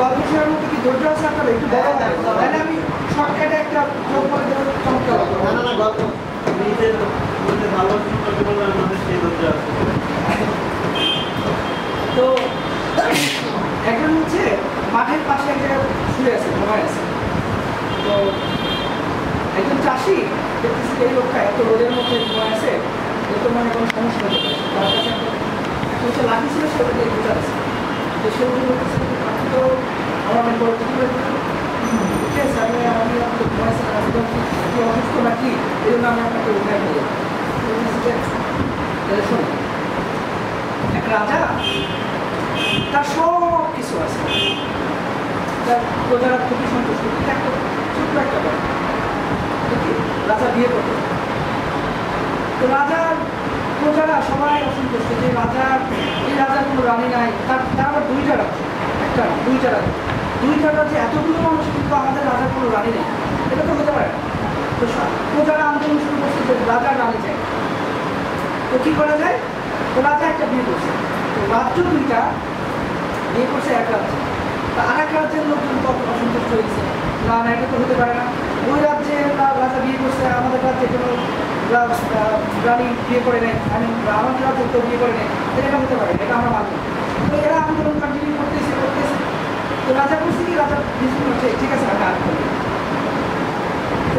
গল্প শোনার মতো কি ধৈর্য আছে আপনার? একটু বড় তাহলে আমি শর্টকাটে একটা যোগ করে দেবো চমৎকার না না না গল্প। নিজের মধ্যে ভালোবাসা করতে পারলে আমাদের সেই ধৈর্য আছে। তো একজন হচ্ছে মাঠের পাশে এক জায়গায় শুয়ে আছে ঘুমায় আছে। তো একজন চাষি দেখতেছি এই লোকটা এত রোদের মধ্যে ঘুমায় আছে এ মানে কোনো সমস্যা হতে পারে তার কাছে একটা হচ্ছে লাঠি ছিল সে ওটা দিয়ে ঘুরতে আছে। তো সে রাজা তার সব কিছু আছে তার প্রজারা খুবই সন্তুষ্ট একটা ছোট্ট রাজা বিয়ে করতে তো রাজার প্রজারা সবাই অসন্তুষ্ট যে রাজার এই রাজার কোনো রানী নাই তার তার দুইটা রাজ্য না, দুইটা রাজ্য দুইটা রাজ্যে এতগুলো মানুষ কিন্তু আমাদের রাজার কোনো রানী নেই। এটা তো হতে পারে। তো প্রজারা আন্দোলন শুরু করছে যে রাজার রানী চাই তো কি করা যায়? তো রাজা একটা বিয়ে করছে। তো রাজ্য দুইটা বিয়ে করছে এক রাজ্য। তা আর এক রাজ্যের লোকজন তখন অসন্তুষ্ট হয়েছে না না এটা তো হতে পারে না। ওই রাজ্যে রাজা বিয়ে করছে আমাদের রাজ্যে কোনো রানী বিয়ে করে নেয় আমি আমাদের রাজ্যে কেউ বিয়ে করে নেয় এটা হতে পারে এটা আমরা মানব তো এরা আন্দোলন কন্টিনিউ করতেছে করতেছে তো রাজা করছে কি রাজা ডিসিশন করছে ঠিক আছে আমি আর করব না। তো